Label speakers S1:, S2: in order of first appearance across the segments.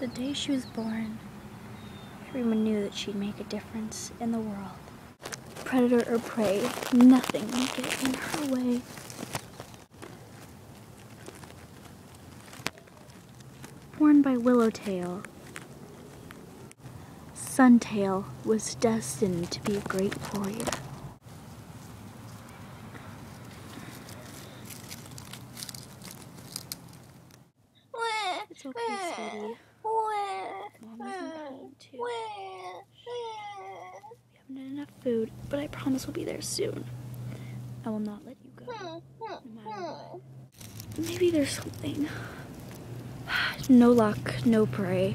S1: The day she was born, everyone knew that she'd make a difference in the world. Predator or prey, nothing would get in her way. Born by Willowtail, Suntail was destined to be a great warrior. It's okay, sweetie. Mom is in pain too. We haven't had enough food, but I promise we'll be there soon. I will not let you go. Maybe there's something. No luck, no prey.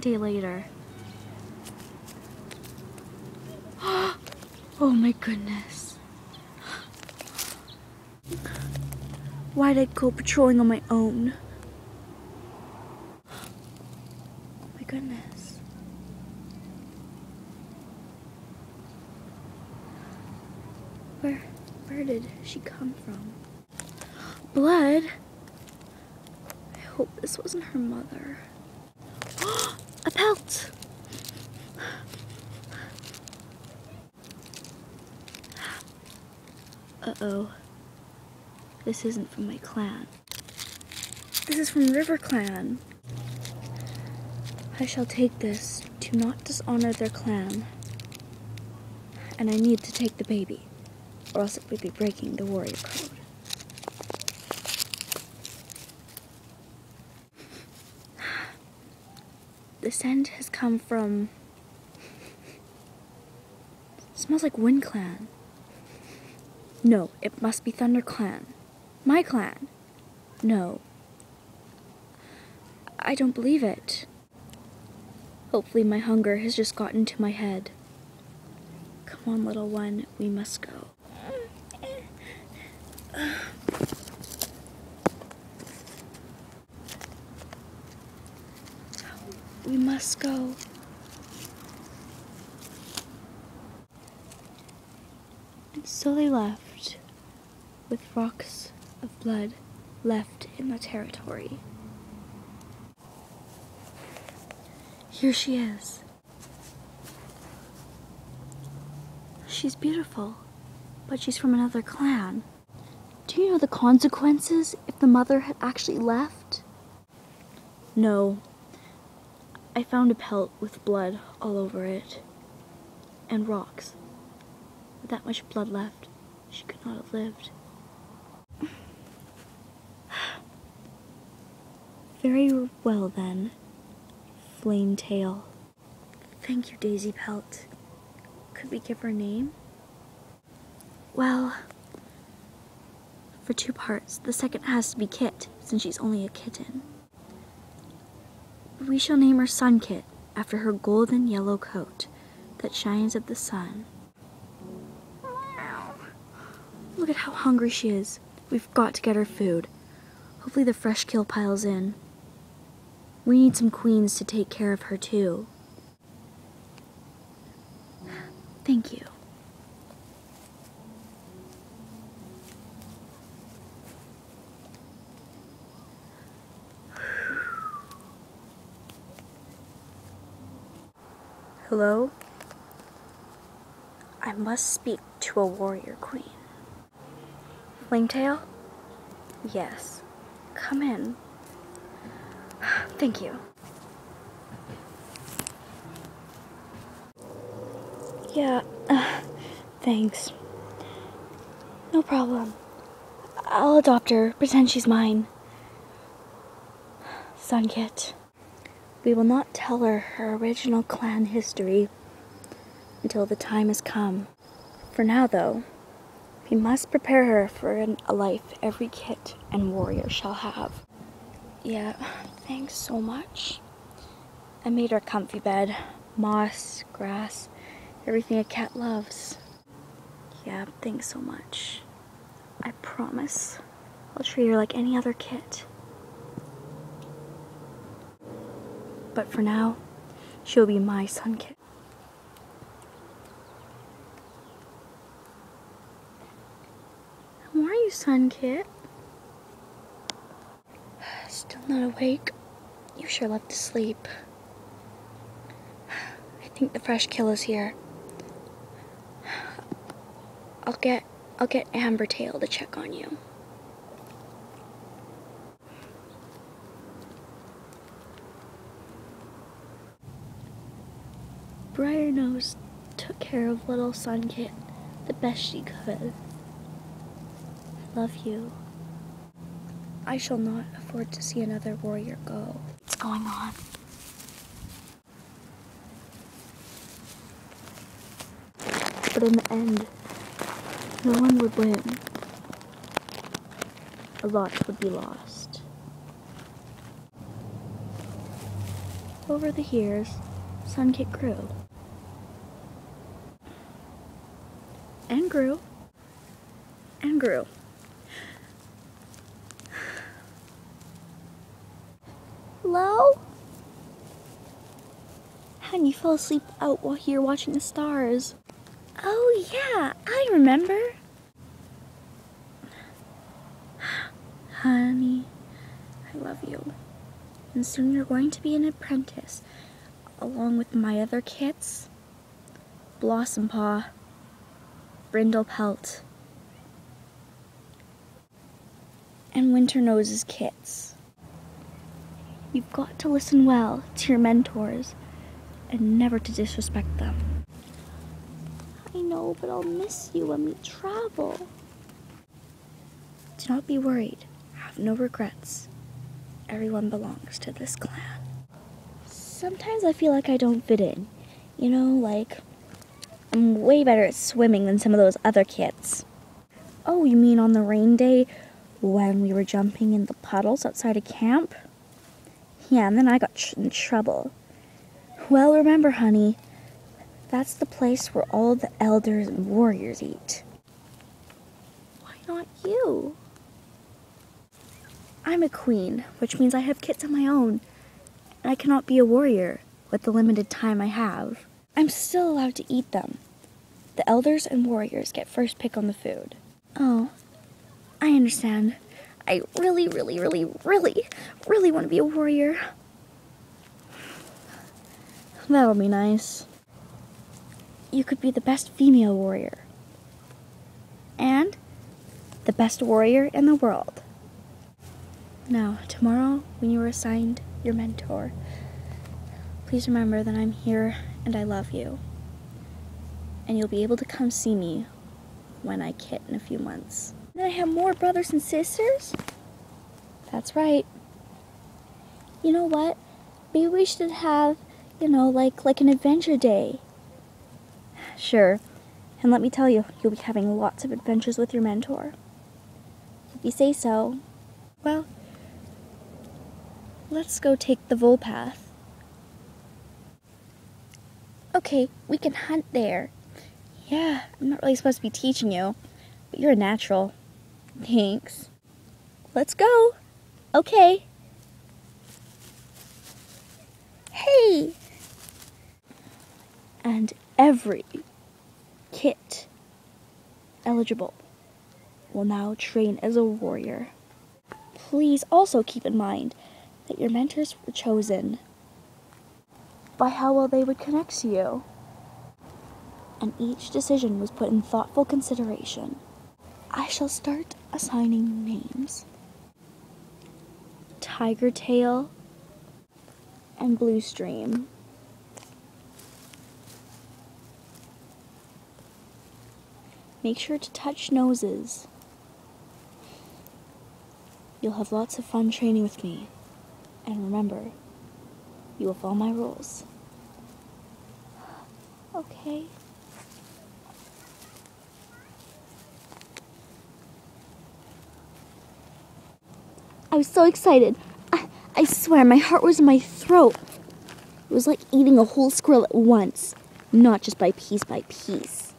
S1: Day later. Oh my goodness. Why'd I go patrolling on my own? My goodness. Where where did she come from? Blood? I hope this wasn't her mother. A pelt! Uh-oh. This isn't from my clan. This is from River Clan. I shall take this to not dishonor their clan. And I need to take the baby, or else it would be breaking the warrior code. The scent has come from. smells like Wind Clan. No, it must be Thunder Clan. My clan. No. I don't believe it. Hopefully, my hunger has just gotten to my head. Come on, little one, we must go. We must go. And so they left, with rocks of blood left in the territory. Here she is. She's beautiful, but she's from another clan. Do you know the consequences if the mother had actually left? No. I found a pelt with blood all over it, and rocks. With that much blood left, she could not have lived. Very well then, Flame Tail. Thank you, Daisy Pelt. Could we give her a name? Well, for two parts, the second has to be Kit, since she's only a kitten. We shall name her Sunkit after her golden yellow coat that shines at the sun. Look at how hungry she is. We've got to get her food. Hopefully the fresh kill piles in. We need some queens to take care of her too. Thank you. Hello? I must speak to a warrior queen. Flametail? Yes. Come in. Thank you. Yeah, uh, thanks. No problem. I'll adopt her, pretend she's mine. Sunkit. We will not tell her her original clan history until the time has come. For now, though, we must prepare her for an, a life every kit and warrior shall have. Yeah, thanks so much. I made her a comfy bed. Moss, grass, everything a cat loves. Yeah, thanks so much. I promise I'll treat her like any other kit. But for now, she'll be my sun kit. How are you, sun kit? Still not awake? You sure love to sleep. I think the fresh kill is here. I'll get I'll get Amber Tail to check on you. Briar Nose took care of little Sun Kit the best she could. I love you. I shall not afford to see another warrior go. What's going on? But in the end, no one would win. A lot would be lost. Over the years, Sunkit grew. And grew. And grew. Hello? Hun, you fell asleep out while you were watching the stars. Oh, yeah, I remember. Honey, I love you. And soon you're going to be an apprentice, along with my other kits Blossom Paw, Brindle Pelt, and Winter Nose's kits. You've got to listen well to your mentors and never to disrespect them. I know, but I'll miss you when we travel. Do not be worried. Have no regrets. Everyone belongs to this clan. Sometimes I feel like I don't fit in. You know, like I'm way better at swimming than some of those other kids. Oh, you mean on the rain day when we were jumping in the puddles outside of camp? Yeah, and then I got tr- in trouble. Well, remember, honey, that's the place where all the elders and warriors eat. Why not you? I'm a queen, which means I have kits of my own, I cannot be a warrior with the limited time I have. I'm still allowed to eat them. The elders and warriors get first pick on the food. Oh, I understand. I really, really, really, really, really want to be a warrior. That'll be nice. You could be the best female warrior. And the best warrior in the world. Now, tomorrow, when you are assigned your mentor, please remember that I'm here and I love you. And you'll be able to come see me when I kit in a few months. Then I have more brothers and sisters? That's right. You know what? Maybe we should have, you know, like like an adventure day. Sure. And let me tell you, you'll be having lots of adventures with your mentor. If you say so. Well, let's go take the Vole path. Okay, we can hunt there. Yeah, I'm not really supposed to be teaching you, but you're a natural. Thanks. Let's go. Okay. Hey! And every kit eligible will now train as a warrior. Please also keep in mind that your mentors were chosen by how well they would connect to you. And each decision was put in thoughtful consideration. I shall start assigning names Tiger Tail and Blue Stream. Make sure to touch noses. You'll have lots of fun training with me. And remember, you will follow my rules. Okay. I was so excited. I, I swear my heart was in my throat. It was like eating a whole squirrel at once, not just by piece by piece.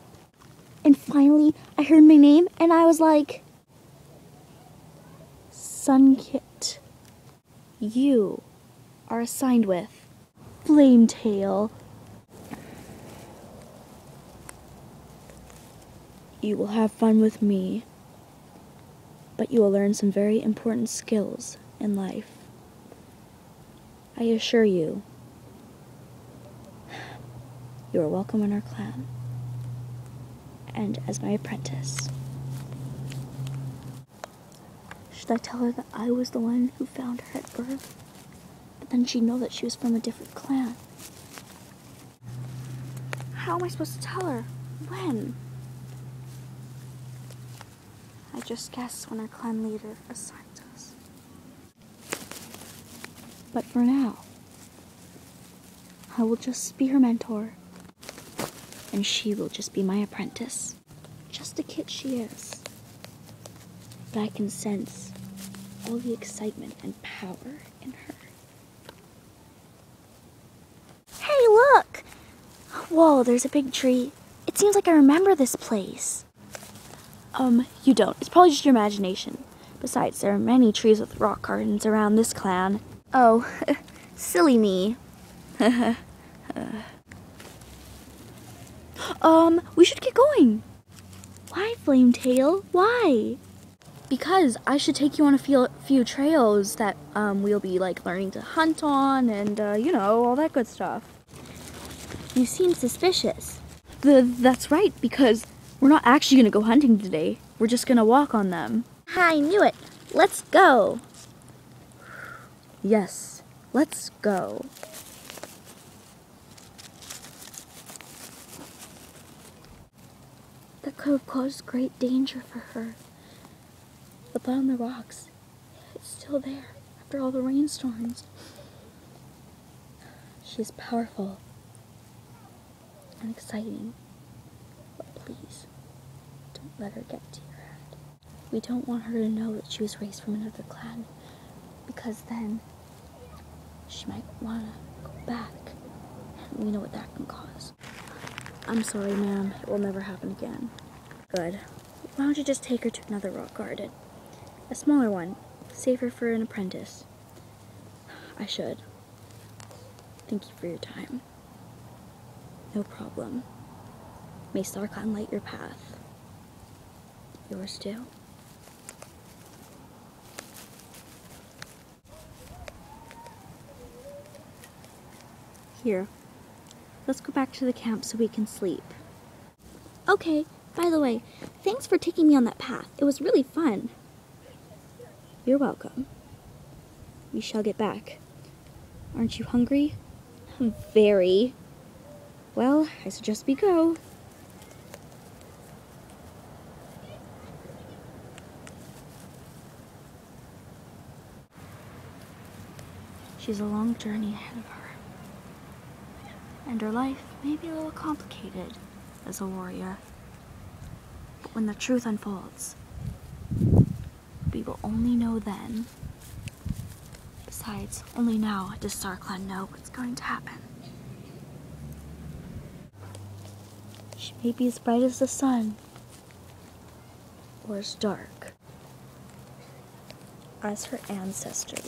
S1: And finally, I heard my name and I was like, Sunkit, you are assigned with Flametail. You will have fun with me, but you will learn some very important skills in life. I assure you, you are welcome in our clan and as my apprentice. Should I tell her that I was the one who found her at birth? But then she'd know that she was from a different clan. How am I supposed to tell her? When? I just guess when our clan leader assigns us. But for now, I will just be her mentor, and she will just be my apprentice. Just a kid she is. But I can sense all the excitement and power in her. Hey, look! Whoa, there's a big tree. It seems like I remember this place. Um, you don't. It's probably just your imagination. Besides, there are many trees with rock gardens around this clan. Oh, silly me. um, we should get going. Why, Flametail? Why? Because I should take you on a few, few trails that um, we'll be like learning to hunt on and, uh, you know, all that good stuff. You seem suspicious. The, that's right, because we're not actually going to go hunting today. We're just going to walk on them. I knew it. Let's go. Yes, let's go. That could have caused great danger for her. But on the rocks, it's still there after all the rainstorms. She is powerful and exciting. But please, don't let her get to your head. We don't want her to know that she was raised from another clan, because then she might want to go back, and we know what that can cause. I'm sorry, ma'am. It will never happen again. Good. Why don't you just take her to another rock garden? A smaller one. Safer for an apprentice. I should. Thank you for your time. No problem. May StarClan light your path. Yours too. Here, let's go back to the camp so we can sleep. Okay, by the way, thanks for taking me on that path. It was really fun. You're welcome. We shall get back. Aren't you hungry? Very. Well, I suggest we go. She's a long journey ahead of her. And her life may be a little complicated as a warrior. But when the truth unfolds, will only know then. Besides, only now does StarClan know what's going to happen. She may be as bright as the sun, or as dark as her ancestry.